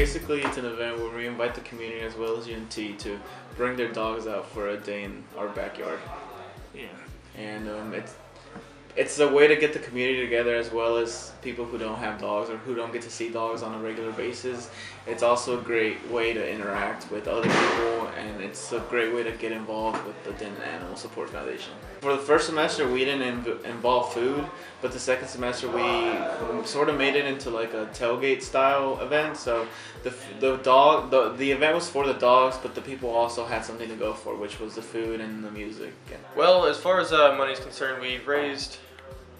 basically, it's an event where we invite the community as well as UNT to bring their dogs out for a day in our backyard. Yeah. And um, it's it's a way to get the community together as well as people who don't have dogs or who don't get to see dogs on a regular basis. It's also a great way to interact with other people and it's a great way to get involved with the Denton Animal Support Foundation. For the first semester we didn't inv- involve food, but the second semester we sort of made it into like a tailgate style event. So the, the dog the, the event was for the dogs, but the people also had something to go for, which was the food and the music. Well, as far as uh, money is concerned, we've raised,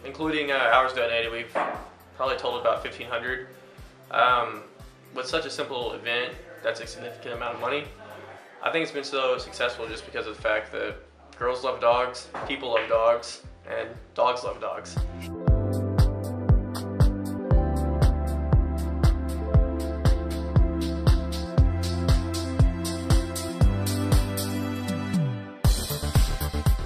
including uh, hours donated, we've probably totaled about 1500 um, With such a simple event, that's a significant amount of money. I think it's been so successful just because of the fact that girls love dogs, people love dogs, and dogs love dogs.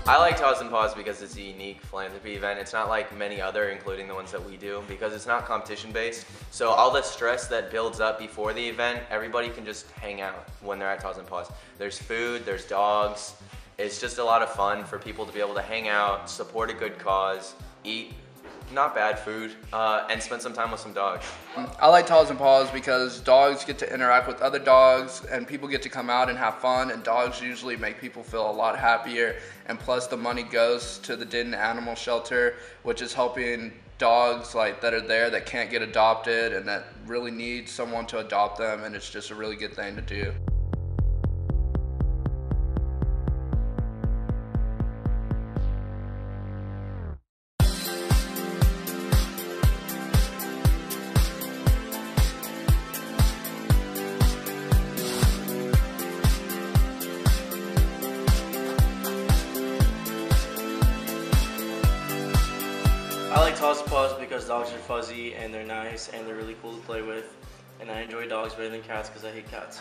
I like Taus and Paws because it's a unique philanthropy event. It's not like many other, including the ones that we do, because it's not competition based. So all the stress that builds up before the event, everybody can just hang out when they're at Taus and Paws. There's food, there's dogs. It's just a lot of fun for people to be able to hang out, support a good cause, eat not bad food, uh, and spend some time with some dogs. I like Taus and Paws because dogs get to interact with other dogs and people get to come out and have fun and dogs usually make people feel a lot happier and plus the money goes to the Denton Animal Shelter which is helping dogs like that are there that can't get adopted and that really need someone to adopt them and it's just a really good thing to do. I like Taus and Paws because dogs are fuzzy and they're nice and they're really cool to play with. And I enjoy dogs better than cats because I hate cats.